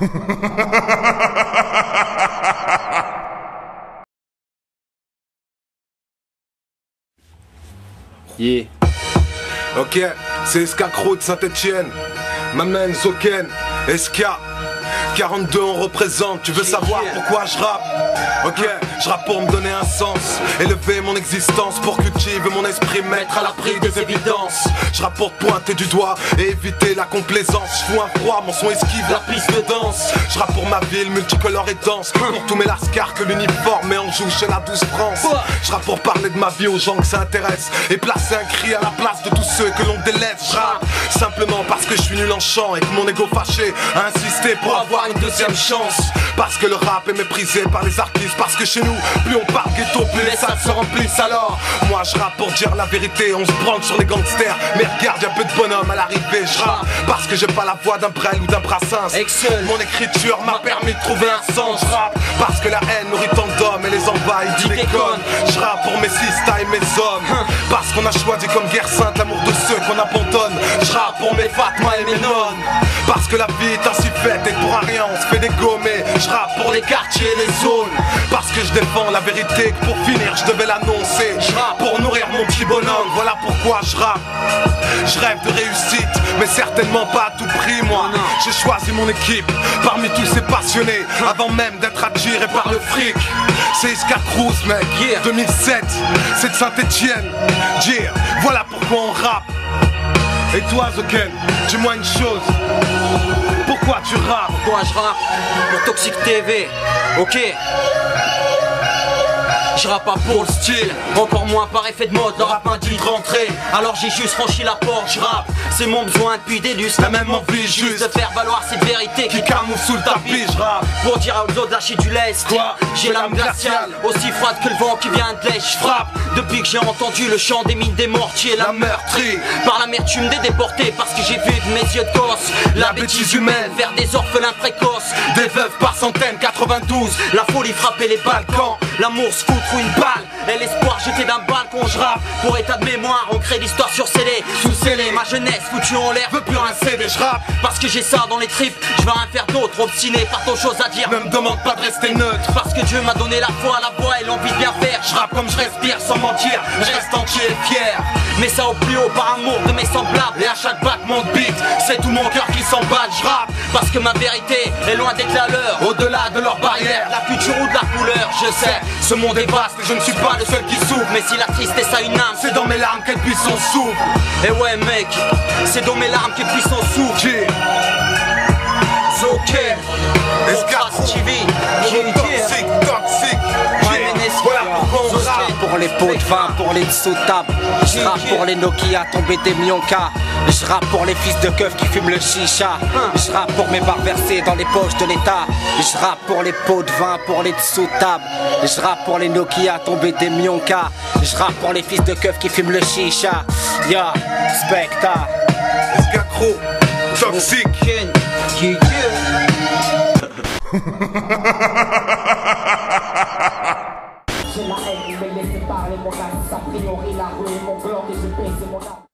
Yeah. Ok, c'est Escacro de Saint-Etienne. M'amène Zoken, Esca. 42 on représente, tu veux savoir pourquoi je rappe? Ok, je rappe pour me donner un sens Mon existence pour cultiver mon esprit Mettre à l'abri des évidences. Je pour pointer du doigt et éviter la complaisance. Je fous un froid, mon son esquive la piste de danse. Je rappe pour ma ville multicolore et dense. Pour tous mes lascars que l'uniforme et en joue chez la douce France. Je rappe pour parler de ma vie aux gens que ça intéresse. Et placer un cri à la place de tous ceux que l'on délaisse. Je simplement parce que je suis nul en chant Et que mon ego fâché a insisté pour avoir une deuxième chance. Parce que le rap est méprisé par les artistes Parce que chez nous, plus on parle ghetto, plus les salles remplissent Alors, moi je rappe pour dire la vérité. On se branle sur les gangsters. Mais regarde, y'a peu de bonhomme à l'arrivée. Je rappe parce que j'ai pas la voix d'un Brel ou d'un Brassens. Excel. Mon écriture m'a permis de trouver un sens. Je rappe parce que la haine nourrit tant d'hommes Et les envahit du déconne Je rappe pour mes sistas et mes hommes. Parce qu'on a choisi comme guerre sainte L'amour de ceux qu'on abandonne. Je rappe pour mes Fatma et mes nonnes. Parce que la vie est ainsi faite Et pour un rien on se fait dégommer. Je rappe pour les quartiers et les zones. Parce que je défends la vérité Que pour finir je devais l'annoncer. Je rappe pour nourrir mon petit bonhomme Voilà pourquoi je rappe. Je rêve de réussite Mais certainement pas à tout prix moi. J'ai choisi mon équipe Parmi tous ces passionnés Avant même d'être attiré par le fric. C'est Iska Cruz mec 2007 C'est de Saint-Etienne Dire voilà pourquoi on rappe. Et toi Zoken, dis-moi une chose. Pourquoi tu rappes? Pourquoi je rappe? Pour Toxic TV. Ok. Je rappe pas pour le style, encore moins par effet de mode, le rap de rentrer Alors j'ai juste franchi la porte, je rappe. C'est mon besoin depuis des lustres, La même envie juste juste de faire valoir cette vérité Qui camoufle sous le tapis, je rappe Pour dire aux autres lâcher du lest. Quoi J'ai l'âme glaciale Aussi froide que le vent qui vient de l'est. Je frappe Depuis que j'ai entendu le chant des mines des mortiers La La meurtrie. Par l'amertume des déportés Parce que j'ai vu de mes yeux de gosse La bêtise humaine. Vers des orphelins précoces. Des veuves par centaines, 92 La folie frapper les balcons L'amour se une balle. Et l'espoir jeté d'un balcon Je rappe. Pour état de mémoire On crée l'histoire sur scellé Sous scellé Ma jeunesse foutue en l'air Veux plus un CD, je rappe. Parce que j'ai ça dans les tripes Je vais rien faire d'autre. Obstiné par ton chose à dire. Ne me demande pas de rester neutre. Parce que Dieu m'a donné la foi, la voix et l'envie de bien faire. Je rappe comme je respire sans mentir. Je reste entier et fier. Mais ça au plus haut par amour de mes semblables. Et à chaque battement de beat C'est tout mon cœur qui s'emballe. Je rappe Parce que ma vérité est loin d'être la leur. Au-delà de leurs barrières La culture ou de la couleur, je sais Ce monde est vaste et je ne suis pas le seul qui souffre. Mais si la tristesse a une âme C'est dans mes larmes qu'elle puisse son souffle Et ouais mec, c'est dans mes larmes que puissance souffle J'ai les pots de vin, pour les dessous de table. Je rappe pour les Nokia tombés des Mionka. Je rappe pour les fils de keufs qui fument le chicha. Je rappe pour mes barres versées dans les poches de l'État. Je rappe pour les pots de vin, pour les dessous de table. Je rappe pour les Nokia tombés des Mionka. Je rappe pour les fils de keufs qui fument le chicha. Ya, Specta. Escacro, toxique yeah, yeah. J'ai la haine, mais laissez parler mon as. A priori, la rue est mon bloc et je baisse mon âme.